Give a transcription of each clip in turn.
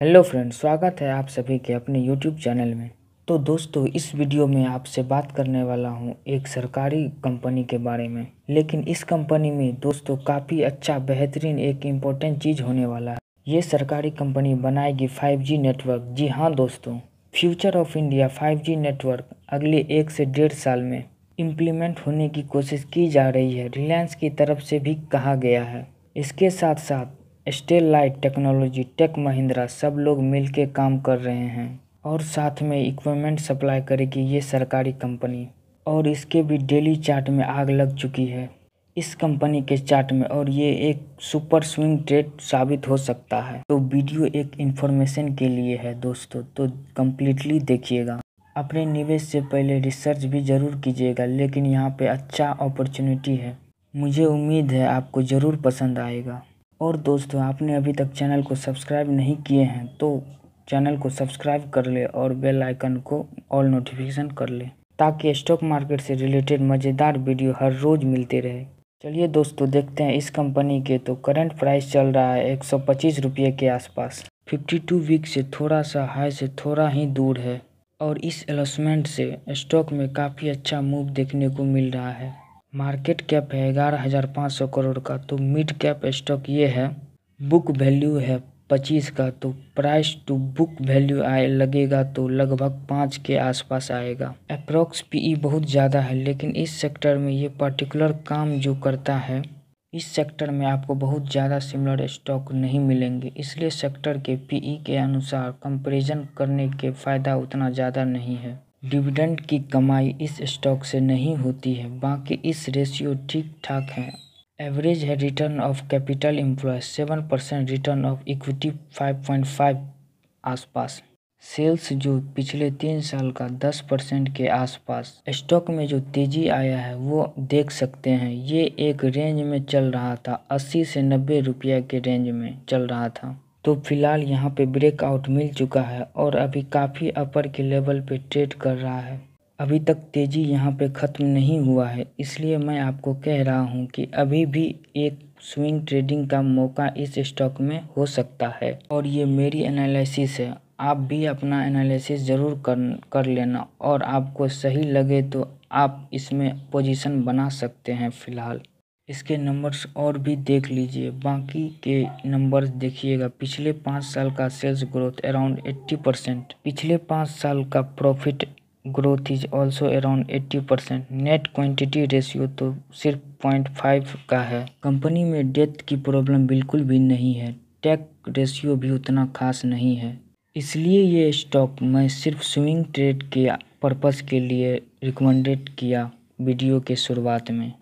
Hello friends, स्वागत है आप सभी के अपने यूट्यूब चैनल में। तो दोस्तों, इस वीडियो में आपसे बात करने वाला हूँ एक सरकारी कंपनी के बारे में। लेकिन इस कंपनी में दोस्तों, काफ़ी अच्छा बेहतरीन एक इम्पोर्टेंट चीज़ होने वाला है। ये सरकारी कंपनी बनाएगी 5G नेटवर्क जी हाँ दोस्तों future of India 5G network अगले एक से डेढ़ साल में इम्प्लीमेंट होने की कोशिश की जा रही है। रिलायंस की तरफ़ से भी कहा गया है। इसके साथ साथ Sterlite technology, Tech Mahindra, सब लोग मिलके काम कर रहे हैं। और साथ में इक्विपमेंट सप्लाई करेगी ये सरकारी कंपनी और इसके भी डेली चार्ट में आग लग चुकी है। इस कंपनी के चार्ट में और ये एक सुपर स्विंग ट्रेड साबित हो सकता है। तो वीडियो एक इन्फॉर्मेशन के लिए है दोस्तों तो कम्प्लीटली देखिएगा। अपने निवेश से पहले रिसर्च भी ज़रूर कीजिएगा, लेकिन यहाँ पे अच्छा अपॉर्चुनिटी है। मुझे उम्मीद है आपको ज़रूर पसंद आएगा। और दोस्तों, आपने अभी तक चैनल को सब्सक्राइब नहीं किए हैं तो चैनल को सब्सक्राइब कर ले और बेल आइकन को ऑल नोटिफिकेशन कर ले, ताकि स्टॉक मार्केट से रिलेटेड मज़ेदार वीडियो हर रोज़ मिलते रहे। चलिए दोस्तों, देखते हैं इस कंपनी के तो करंट प्राइस चल रहा है एक सौ पच्चीस रुपये के आसपास। 52 वीक से थोड़ा सा हाई से थोड़ा ही दूर है, और इस एलोसमेंट से स्टॉक में काफ़ी अच्छा मूव देखने को मिल रहा है। मार्केट कैप है, ग्यारह हज़ार पाँच सौ करोड़ का तो मिड कैप स्टॉक ये है, बुक वैल्यू है पच्चीस का तो प्राइस टू बुक वैल्यू आए, लगेगा तो लगभग पाँच के आसपास आएगा। अप्रोक्स पीई बहुत ज़्यादा है, लेकिन इस सेक्टर में ये पर्टिकुलर काम जो करता है, इस सेक्टर में आपको बहुत ज़्यादा सिमिलर स्टॉक नहीं मिलेंगे, इसलिए सेक्टर के पीई के अनुसार कंपैरिजन करने के फ़ायदा उतना ज़्यादा नहीं है। डिविडेंड की कमाई इस स्टॉक से नहीं होती है, बाकी इस रेशियो ठीक ठाक है। एवरेज है return of capital employ seven percent return of equity, five point five आसपास। सेल्स जो पिछले तीन साल का दस परसेंट के आसपास। स्टॉक में जो तेज़ी आया है, वो देख सकते हैं। ये एक रेंज में चल रहा था, अस्सी से नब्बे रुपये के रेंज में चल रहा था। तो फ़िलहाल यहाँ पे ब्रेकआउट मिल चुका है और अभी काफ़ी अपर के लेवल पे ट्रेड कर रहा है। अभी तक तेज़ी यहाँ पे ख़त्म नहीं हुआ है, इसलिए मैं आपको कह रहा हूँ कि अभी भी एक स्विंग ट्रेडिंग का मौका इस स्टॉक में हो सकता है। और ये मेरी एनालिसिस है, आप भी अपना एनालिसिस ज़रूर कर कर लेना और आपको सही लगे तो आप इसमें पोजीशन बना सकते हैं फ़िलहाल। इसके नंबर्स और भी देख लीजिए। बाकी के नंबर्स देखिएगा। पिछले पाँच साल का sales growth around eighty percent पिछले पाँच साल का profit growth is also around eighty percent net quantity ratio तो सिर्फ़ पॉइंट फाइव का है। कंपनी में डेथ की प्रॉब्लम बिल्कुल भी नहीं है। टैक रेशियो भी उतना खास नहीं है। इसलिए ये स्टॉक मैं सिर्फ़ स्विंग ट्रेड के पर्पज़ के लिए रिकमेंडेड किया वीडियो के शुरुआत में।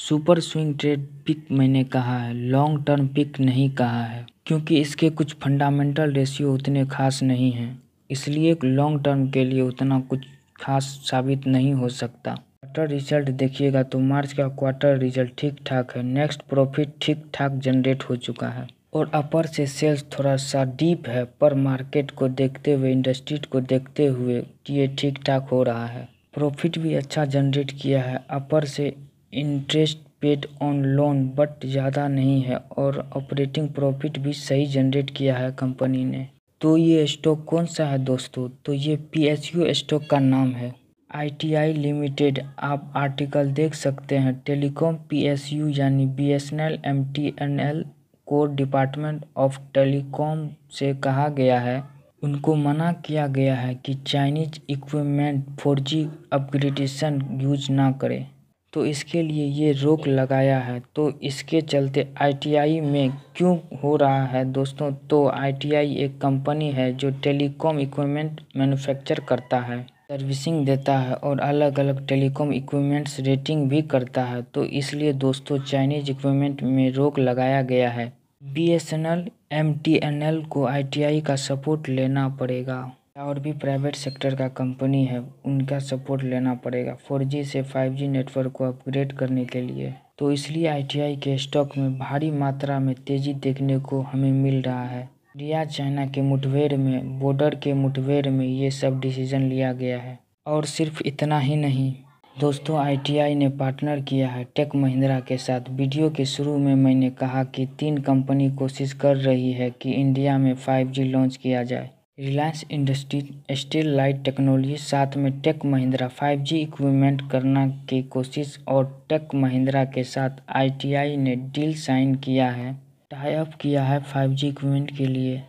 सुपर स्विंग ट्रेड पिक मैंने कहा है, लॉन्ग टर्म पिक नहीं कहा है, क्योंकि इसके कुछ फंडामेंटल रेशियो उतने खास नहीं हैं, इसलिए लॉन्ग टर्म के लिए उतना कुछ खास साबित नहीं हो सकता। क्वार्टर रिज़ल्ट देखिएगा तो मार्च का क्वार्टर रिज़ल्ट ठीक ठाक है, नेक्स्ट प्रॉफिट ठीक ठाक जनरेट हो चुका है, और अपर से सेल्स थोड़ा सा डीप है, पर मार्केट को देखते हुए, इंडस्ट्री को देखते हुए ये ठीक ठाक हो रहा है। प्रॉफिट भी अच्छा जनरेट किया है, अपर से interest paid on loan but ज़्यादा नहीं है और ऑपरेटिंग प्रॉफिट भी सही जनरेट किया है कंपनी ने। तो ये स्टॉक कौन सा है दोस्तों? तो ये पी एस यू स्टॉक का नाम है। आई टी आई लिमिटेड, आप आर्टिकल देख सकते हैं। टेलीकॉम पी एस यू यानी B S N L M T N L core department of telecom से कहा गया है। उनको मना किया गया है कि Chinese equipment four G upgradation use ना करें। तो इसके लिए ये रोक लगाया है। तो इसके चलते आईटीआई में क्यों हो रहा है दोस्तों? तो आईटीआई एक कंपनी है जो टेलीकॉम इक्विपमेंट मैन्युफैक्चर करता है, सर्विसिंग देता है और अलग अलग टेलीकॉम इक्विपमेंट्स रेटिंग भी करता है। तो इसलिए दोस्तों चाइनीज़ इक्विपमेंट में रोक लगाया गया है। B S N L M T N L को आई टी आई का सपोर्ट लेना पड़ेगा। और भी प्राइवेट सेक्टर का कंपनी है, उनका सपोर्ट लेना पड़ेगा। 4G से 5G नेटवर्क को अपग्रेड करने के लिए। तो इसलिए आईटीआई के स्टॉक में भारी मात्रा में तेज़ी देखने को हमें मिल रहा है। इंडिया, चाइना के मुठभेड़ में बॉर्डर के मुठभेड़ में ये सब डिसीज़न लिया गया है। और सिर्फ़ इतना ही नहीं, दोस्तों आईटीआई ने पार्टनर किया है टेक महिंद्रा के साथ। वीडियो के शुरू में मैंने कहा कि तीन कंपनी कोशिश कर रही है कि इंडिया में 5G लॉन्च किया जाए। Reliance industry Sterlite technology, साथ में टेक महिंद्रा 5G इक्विपमेंट करना की कोशिश और टेक महिंद्रा के साथ आईटीआई ने डील साइन किया है, टाई अप किया है 5G इक्विपमेंट के लिए।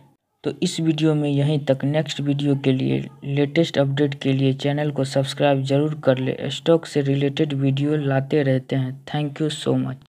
तो इस वीडियो में यहीं तक। नेक्स्ट वीडियो के लिए, लेटेस्ट अपडेट के लिए चैनल को सब्सक्राइब ज़रूर कर ले। स्टॉक से रिलेटेड वीडियो लाते रहते हैं। Thank you so much.